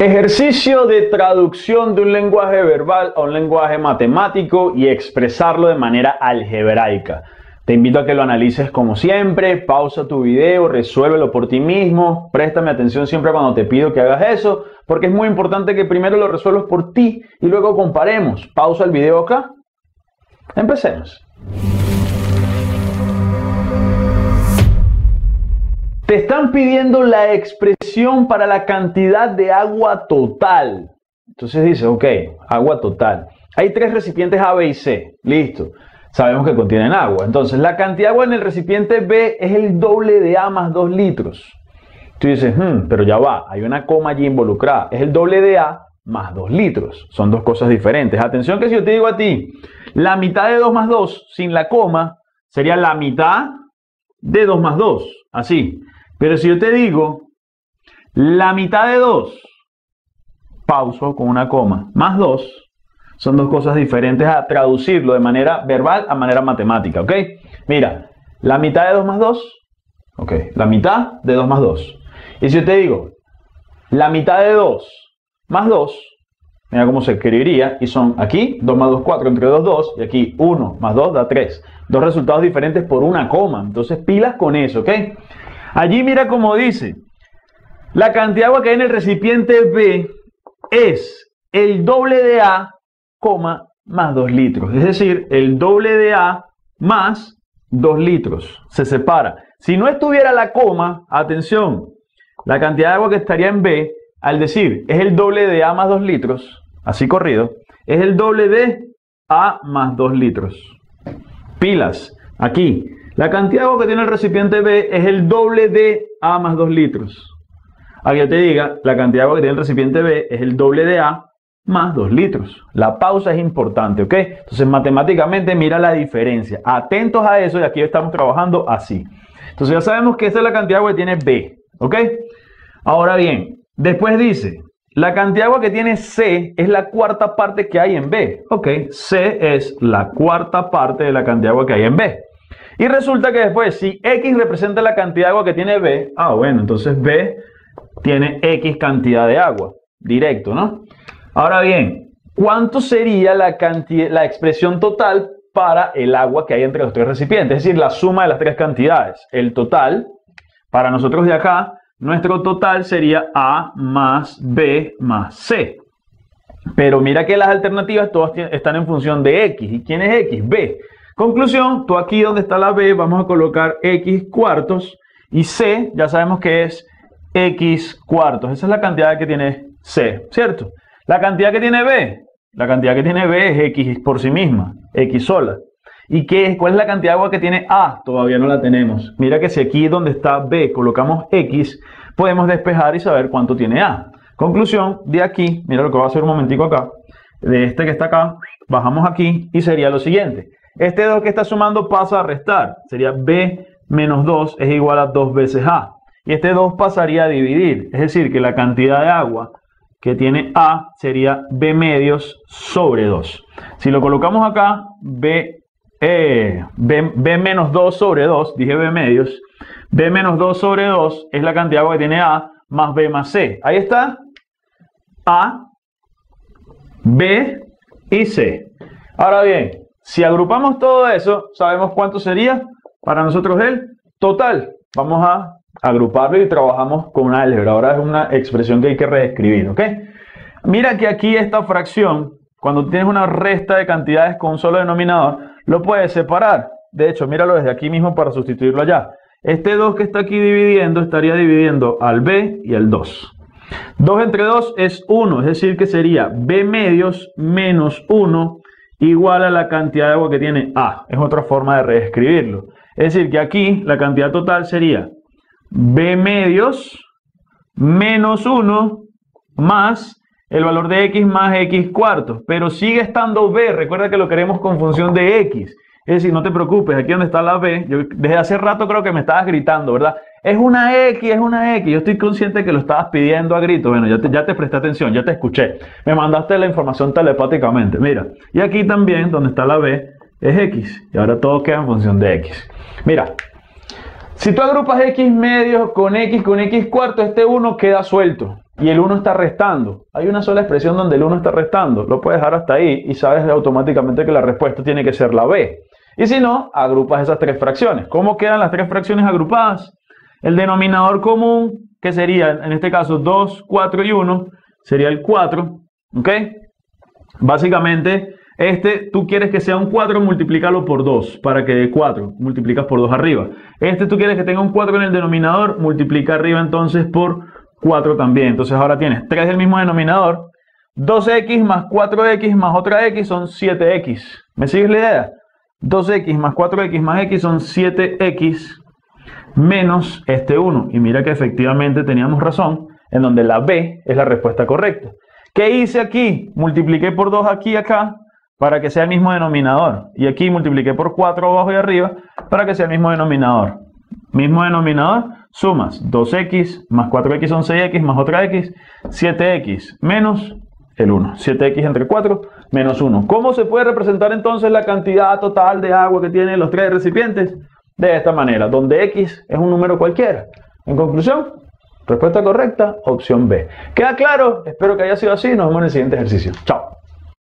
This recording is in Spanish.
Ejercicio de traducción de un lenguaje verbal a un lenguaje matemático y expresarlo de manera algebraica. Te invito a que lo analices como siempre, pausa tu video, resuélvelo por ti mismo, préstame atención siempre cuando te pido que hagas eso, porque es muy importante que primero lo resuelvas por ti y luego comparemos. Pausa el video acá. Empecemos. Te están pidiendo la expresión para la cantidad de agua total. Entonces dice, ok, agua total. Hay tres recipientes A, B y C. Listo. Sabemos que contienen agua. Entonces, la cantidad de agua en el recipiente B es el doble de A más 2 litros. Tú dices, hmm, pero ya va, hay una coma allí involucrada. Es el doble de A más 2 litros. Son dos cosas diferentes. Atención que si yo te digo a ti, la mitad de 2 más 2 sin la coma sería la mitad de 2 más 2. Así. Pero si yo te digo la mitad de 2, pauso con una coma, más 2, son dos cosas diferentes a traducirlo de manera verbal a manera matemática, ¿ok? Mira, la mitad de 2 más 2, ok, la mitad de 2 más 2. Y si yo te digo la mitad de 2 más 2, mira cómo se escribiría, y son aquí 2 más 2, 4, entre 2, 2, y aquí 1 más 2 da 3. Dos resultados diferentes por una coma, entonces pilas con eso, ¿ok? Allí mira cómo dice, la cantidad de agua que hay en el recipiente B es el doble de A, más 2 litros. Es decir, el doble de A más 2 litros. Se separa. Si no estuviera la coma, atención, la cantidad de agua que estaría en B, al decir es el doble de A más 2 litros, así corrido, es el doble de A más 2 litros. Pilas, aquí, la cantidad de agua que tiene el recipiente B es el doble de A más 2 litros. Aquí yo te diga, la cantidad de agua que tiene el recipiente B es el doble de A más 2 litros. La pausa es importante, ¿ok? Entonces, matemáticamente, mira la diferencia. Atentos a eso y aquí estamos trabajando así. Entonces, ya sabemos que esa es la cantidad de agua que tiene B, ¿ok? Ahora bien, después dice, la cantidad de agua que tiene C es la cuarta parte que hay en B. Ok, C es la cuarta parte de la cantidad de agua que hay en B. Y resulta que después, si X representa la cantidad de agua que tiene B, ah, bueno, entonces B tiene X cantidad de agua, directo, ¿no? Ahora bien, ¿cuánto sería la, la expresión total para el agua que hay entre los tres recipientes? Es decir, la suma de las tres cantidades. El total, para nosotros de acá, nuestro total sería A más B más C. Pero mira que las alternativas todas están en función de X. ¿Y quién es X? B. Conclusión, tú aquí donde está la B vamos a colocar X cuartos y C ya sabemos que es X cuartos. Esa es la cantidad que tiene C, ¿cierto? La cantidad que tiene B, la cantidad que tiene B es X por sí misma, X sola. ¿Y qué, cuál es la cantidad de agua que tiene A? Todavía no la tenemos. Mira que si aquí donde está B colocamos X, podemos despejar y saber cuánto tiene A. Conclusión, de aquí, mira lo que voy a hacer un momentico acá, de este que está acá, bajamos aquí y sería lo siguiente. Este 2 que está sumando pasa a restar. Sería B menos 2 es igual a 2 veces A. Y este 2 pasaría a dividir. Es decir, que la cantidad de agua que tiene A sería B medios sobre 2. Si lo colocamos acá, B, eh, B, B, menos 2 sobre 2, dije B medios, B menos 2 sobre 2 es la cantidad de agua que tiene A más B más C. Ahí está A, B y C. Ahora bien, si agrupamos todo eso, sabemos cuánto sería para nosotros el total. Vamos a agruparlo y trabajamos con una álgebra. Ahora es una expresión que hay que reescribir, ¿ok? Mira que aquí esta fracción, cuando tienes una resta de cantidades con un solo denominador, lo puedes separar. De hecho, míralo desde aquí mismo para sustituirlo allá. Este 2 que está aquí dividiendo estaría dividiendo al b y al 2. 2 entre 2 es 1, es decir que sería b medios menos 1 igual a la cantidad de agua que tiene A. Es otra forma de reescribirlo. Es decir, que aquí la cantidad total sería B medios menos 1 más el valor de X más X cuartos. Pero sigue estando B. Recuerda que lo queremos con función de X. Es decir, no te preocupes, aquí donde está la B, yo desde hace rato creo que me estabas gritando, ¿verdad? Es una X, es una X. Yo estoy consciente que lo estabas pidiendo a grito. Bueno, ya te, ya te presté atención, ya te escuché. Me mandaste la información telepáticamente. Mira, y aquí también, donde está la B, es X. Y ahora todo queda en función de X. Mira, si tú agrupas X medios con X con X cuarto, este 1 queda suelto. y el 1 está restando. Hay una sola expresión donde el 1 está restando. Lo puedes dejar hasta ahí y sabes automáticamente que la respuesta tiene que ser la B. Y si no, agrupas esas tres fracciones. ¿Cómo quedan las tres fracciones agrupadas? El denominador común, que sería en este caso 2, 4 y 1, sería el 4. ¿Ok? Básicamente, este tú quieres que sea un 4, multiplícalo por 2 para que dé 4. Multiplicas por 2 arriba. Este tú quieres que tenga un 4 en el denominador, multiplica arriba entonces por 4 también. Entonces ahora tienes 3 del mismo denominador. 2x más 4x más otra x son 7x. ¿Me sigues la idea? 2x más 4x más x son 7x menos este 1. Y mira que efectivamente teníamos razón, en donde la B es la respuesta correcta. ¿Qué hice aquí? Multipliqué por 2 aquí y acá para que sea el mismo denominador. Y aquí multipliqué por 4 abajo y arriba para que sea el mismo denominador. Mismo denominador, sumas 2x más 4x son 6x más otra x, 7x menos el 1. 7x entre 4 menos 1. ¿Cómo se puede representar entonces la cantidad total de agua que tienen los tres recipientes? De esta manera, donde x es un número cualquiera. En conclusión, respuesta correcta, opción B. ¿Queda claro? Espero que haya sido así. Nos vemos en el siguiente ejercicio. Chao.